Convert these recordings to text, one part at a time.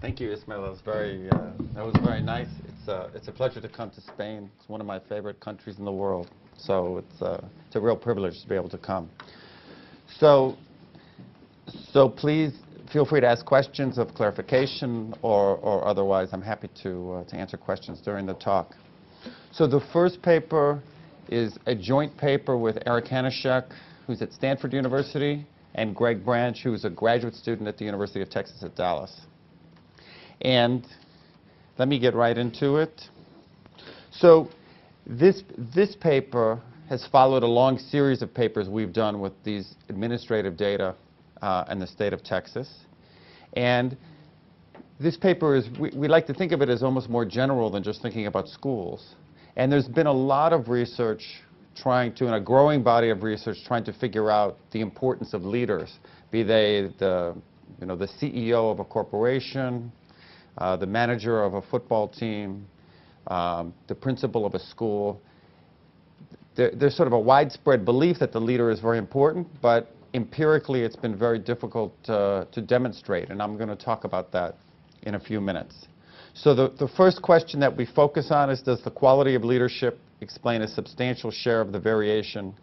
Thank you, Ismail. That was very, uh, that was very nice. It's, uh, it's a pleasure to come to Spain. It's one of my favorite countries in the world. So it's, uh, it's a real privilege to be able to come. So, so please feel free to ask questions of clarification or, or otherwise. I'm happy to, uh, to answer questions during the talk. So the first paper is a joint paper with Eric Hanushek, who's at Stanford University, and Greg Branch, who is a graduate student at the University of Texas at Dallas. And let me get right into it. So this, this paper has followed a long series of papers we've done with these administrative data uh, in the state of Texas. And this paper is, we, we like to think of it as almost more general than just thinking about schools. And there's been a lot of research trying to, and a growing body of research trying to figure out the importance of leaders, be they the, you know, the CEO of a corporation, uh, the manager of a football team, um, the principal of a school. There, there's sort of a widespread belief that the leader is very important, but empirically it's been very difficult uh, to demonstrate, and I'm going to talk about that in a few minutes. So the, the first question that we focus on is, does the quality of leadership explain a substantial share of the variation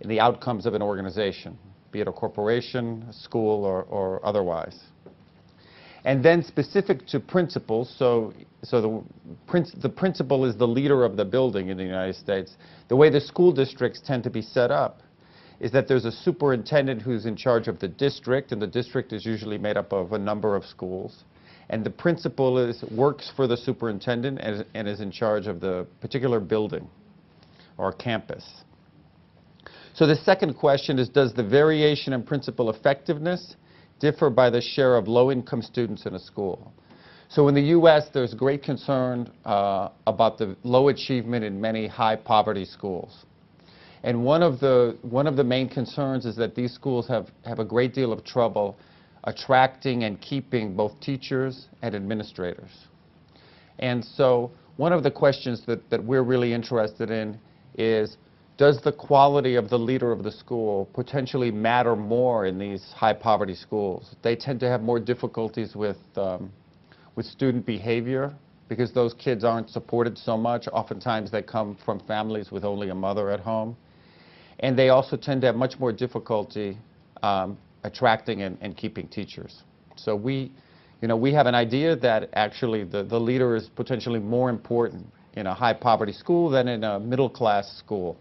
in the outcomes of an organization, be it a corporation, a school, or, or otherwise? And then specific to principals, so, so the, princ the principal is the leader of the building in the United States. The way the school districts tend to be set up is that there's a superintendent who's in charge of the district, and the district is usually made up of a number of schools. And the principal is, works for the superintendent and, and is in charge of the particular building or campus. So the second question is, does the variation in principal effectiveness differ by the share of low-income students in a school. So in the U.S., there's great concern uh, about the low achievement in many high-poverty schools. And one of, the, one of the main concerns is that these schools have, have a great deal of trouble attracting and keeping both teachers and administrators. And so one of the questions that, that we're really interested in is does the quality of the leader of the school potentially matter more in these high poverty schools? They tend to have more difficulties with, um, with student behavior because those kids aren't supported so much. Oftentimes they come from families with only a mother at home. And they also tend to have much more difficulty um, attracting and, and keeping teachers. So we, you know, we have an idea that actually the, the leader is potentially more important in a high poverty school than in a middle class school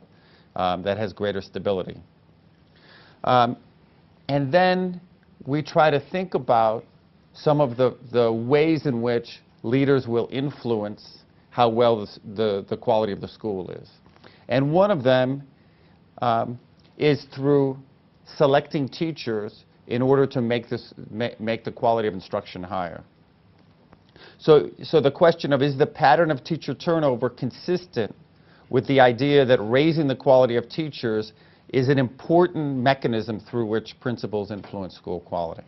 um, that has greater stability. Um, and then we try to think about some of the, the ways in which leaders will influence how well the, the, the quality of the school is. And one of them um, is through selecting teachers in order to make, this, ma make the quality of instruction higher. So, so the question of is the pattern of teacher turnover consistent with the idea that raising the quality of teachers is an important mechanism through which principals influence school quality.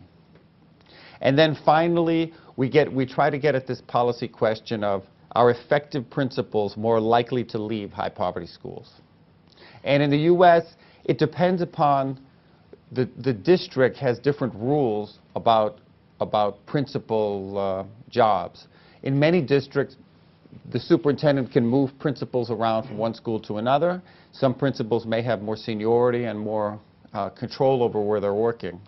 And then finally, we, get, we try to get at this policy question of are effective principals more likely to leave high poverty schools? And in the U.S., it depends upon the, the district has different rules about, about principal uh, jobs. In many districts, the superintendent can move principals around from one school to another. Some principals may have more seniority and more uh, control over where they're working.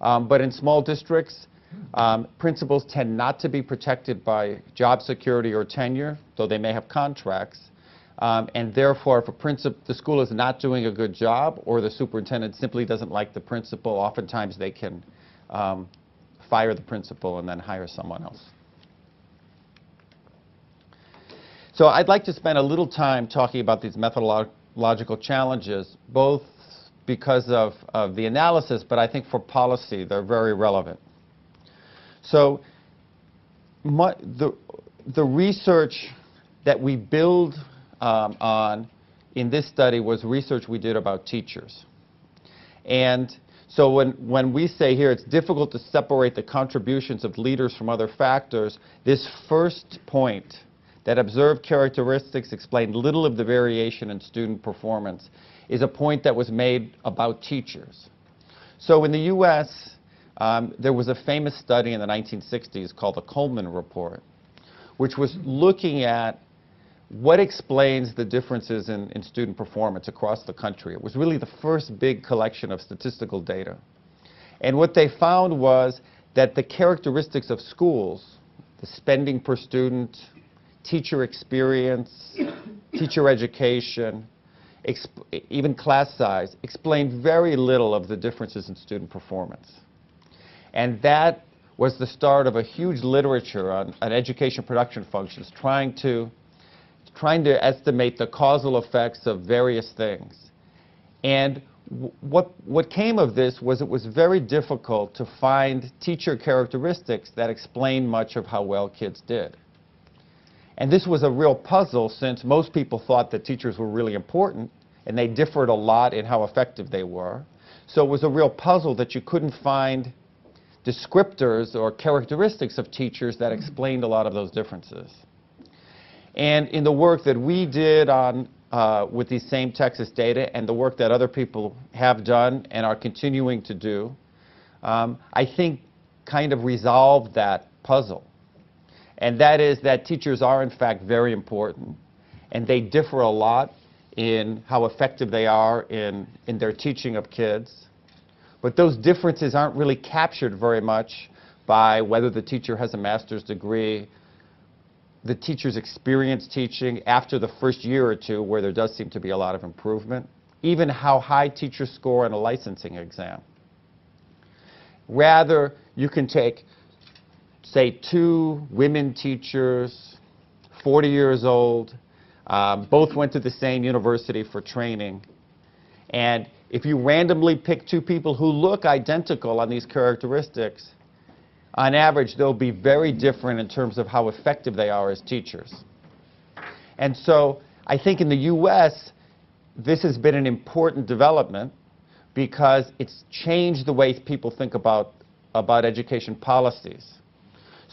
Um, but in small districts, um, principals tend not to be protected by job security or tenure, though they may have contracts. Um, and therefore, if a principal, the school is not doing a good job or the superintendent simply doesn't like the principal, oftentimes they can um, fire the principal and then hire someone else. So I'd like to spend a little time talking about these methodological challenges, both because of, of the analysis, but I think for policy they're very relevant. So my, the, the research that we build um, on in this study was research we did about teachers. And so when, when we say here it's difficult to separate the contributions of leaders from other factors, this first point that observed characteristics explain little of the variation in student performance is a point that was made about teachers. So in the U.S., um, there was a famous study in the 1960s called the Coleman Report, which was looking at what explains the differences in, in student performance across the country. It was really the first big collection of statistical data. And what they found was that the characteristics of schools, the spending per student, teacher experience, teacher education, even class size, explained very little of the differences in student performance. And that was the start of a huge literature on, on education production functions trying to trying to estimate the causal effects of various things. And what, what came of this was it was very difficult to find teacher characteristics that explained much of how well kids did. And this was a real puzzle since most people thought that teachers were really important and they differed a lot in how effective they were. So it was a real puzzle that you couldn't find descriptors or characteristics of teachers that explained a lot of those differences. And in the work that we did on, uh, with these same Texas data and the work that other people have done and are continuing to do, um, I think kind of resolved that puzzle. And that is that teachers are in fact very important and they differ a lot in how effective they are in, in their teaching of kids. But those differences aren't really captured very much by whether the teacher has a master's degree, the teacher's experience teaching after the first year or two where there does seem to be a lot of improvement, even how high teachers score on a licensing exam. Rather, you can take, say, two women teachers, 40 years old, um, both went to the same university for training, and if you randomly pick two people who look identical on these characteristics, on average, they'll be very different in terms of how effective they are as teachers. And so I think in the U.S., this has been an important development because it's changed the way people think about, about education policies.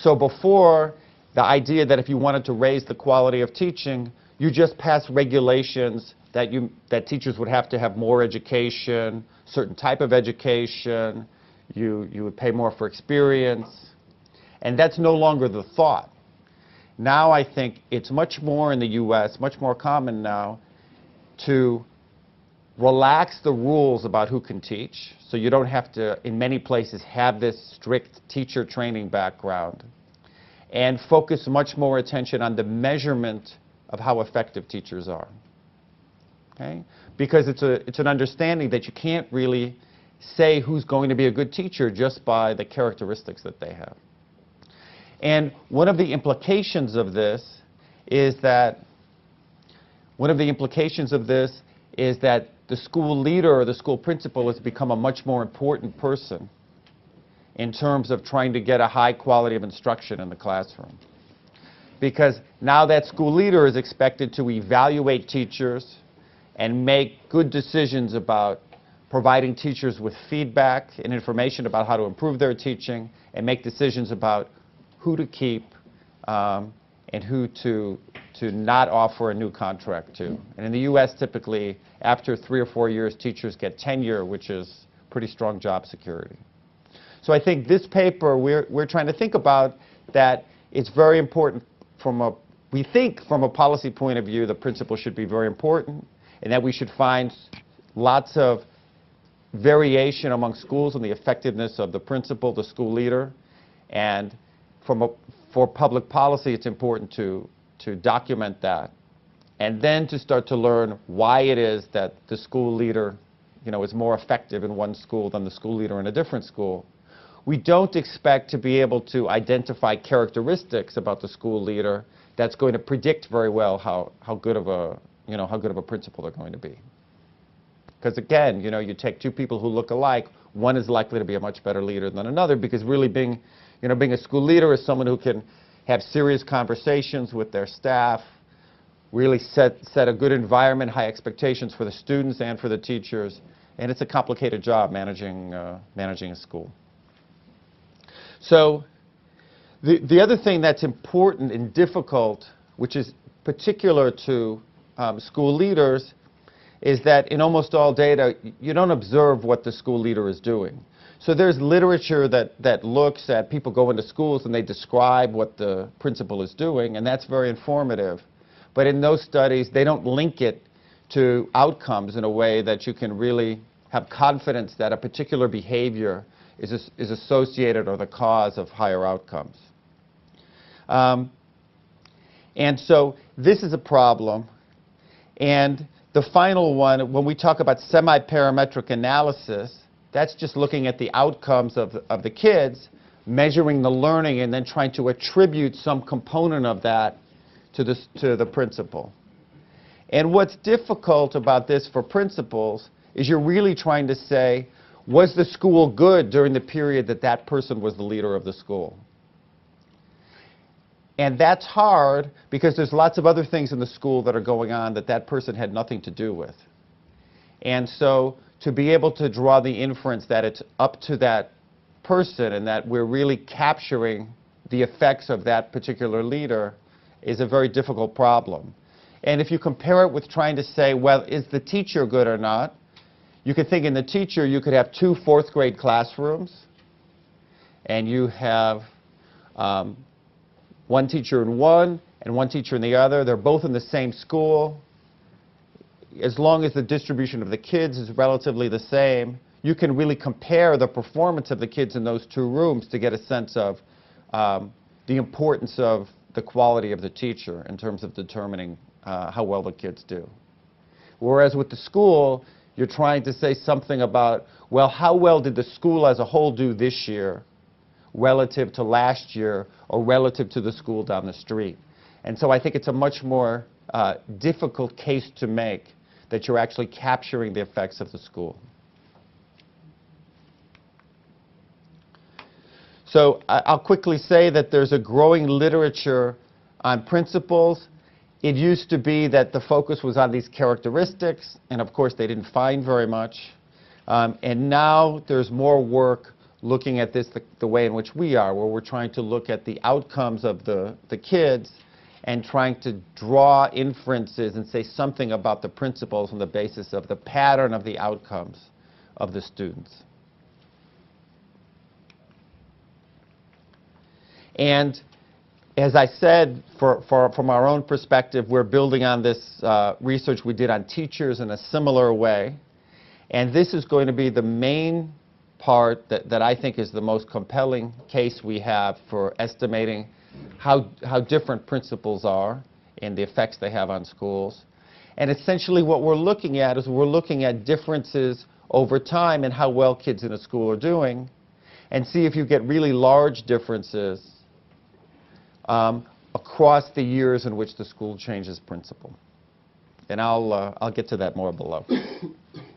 So before, the idea that if you wanted to raise the quality of teaching, you just pass regulations that, you, that teachers would have to have more education, certain type of education, you, you would pay more for experience. And that's no longer the thought. Now I think it's much more in the U.S., much more common now, to relax the rules about who can teach. So you don't have to, in many places, have this strict teacher training background. And focus much more attention on the measurement of how effective teachers are. Okay? Because it's, a, it's an understanding that you can't really say who's going to be a good teacher just by the characteristics that they have. And one of the implications of this is that one of the implications of this is that the school leader or the school principal has become a much more important person in terms of trying to get a high quality of instruction in the classroom. Because now that school leader is expected to evaluate teachers and make good decisions about providing teachers with feedback and information about how to improve their teaching, and make decisions about who to keep um, and who to, to not offer a new contract to. And in the U.S., typically, after three or four years, teachers get tenure, which is pretty strong job security. So I think this paper, we're, we're trying to think about that it's very important from a, we think from a policy point of view, the principal should be very important, and that we should find lots of variation among schools in the effectiveness of the principal, the school leader, and from a, for public policy, it's important to, to document that, and then to start to learn why it is that the school leader you know, is more effective in one school than the school leader in a different school. We don't expect to be able to identify characteristics about the school leader that's going to predict very well how, how good of a, you know, how good of a principal they're going to be. Because again, you know, you take two people who look alike, one is likely to be a much better leader than another because really being, you know, being a school leader is someone who can have serious conversations with their staff, really set, set a good environment, high expectations for the students and for the teachers, and it's a complicated job managing, uh, managing a school. So the, the other thing that's important and difficult, which is particular to um, school leaders, is that in almost all data, you don't observe what the school leader is doing. So there's literature that, that looks at people go into schools and they describe what the principal is doing, and that's very informative. But in those studies, they don't link it to outcomes in a way that you can really have confidence that a particular behavior is, is associated or the cause of higher outcomes. Um, and so this is a problem. And the final one, when we talk about semi-parametric analysis, that's just looking at the outcomes of, of the kids, measuring the learning, and then trying to attribute some component of that to the, to the principal. And what's difficult about this for principals is you're really trying to say, was the school good during the period that that person was the leader of the school? And that's hard because there's lots of other things in the school that are going on that that person had nothing to do with. And so to be able to draw the inference that it's up to that person and that we're really capturing the effects of that particular leader is a very difficult problem. And if you compare it with trying to say, well, is the teacher good or not, you could think in the teacher you could have two fourth grade classrooms and you have um, one teacher in one and one teacher in the other. They're both in the same school. As long as the distribution of the kids is relatively the same, you can really compare the performance of the kids in those two rooms to get a sense of um, the importance of the quality of the teacher in terms of determining uh, how well the kids do. Whereas with the school, you're trying to say something about, well, how well did the school as a whole do this year relative to last year or relative to the school down the street. And so I think it's a much more uh, difficult case to make that you're actually capturing the effects of the school. So I'll quickly say that there's a growing literature on principals. It used to be that the focus was on these characteristics, and of course they didn't find very much. Um, and now there's more work looking at this the, the way in which we are, where we're trying to look at the outcomes of the, the kids and trying to draw inferences and say something about the principals on the basis of the pattern of the outcomes of the students. And as I said, for, for, from our own perspective, we're building on this uh, research we did on teachers in a similar way. And this is going to be the main part that, that I think is the most compelling case we have for estimating how, how different principals are and the effects they have on schools. And essentially what we're looking at is we're looking at differences over time in how well kids in a school are doing and see if you get really large differences um, across the years in which the school changes principal. And I'll, uh, I'll get to that more below.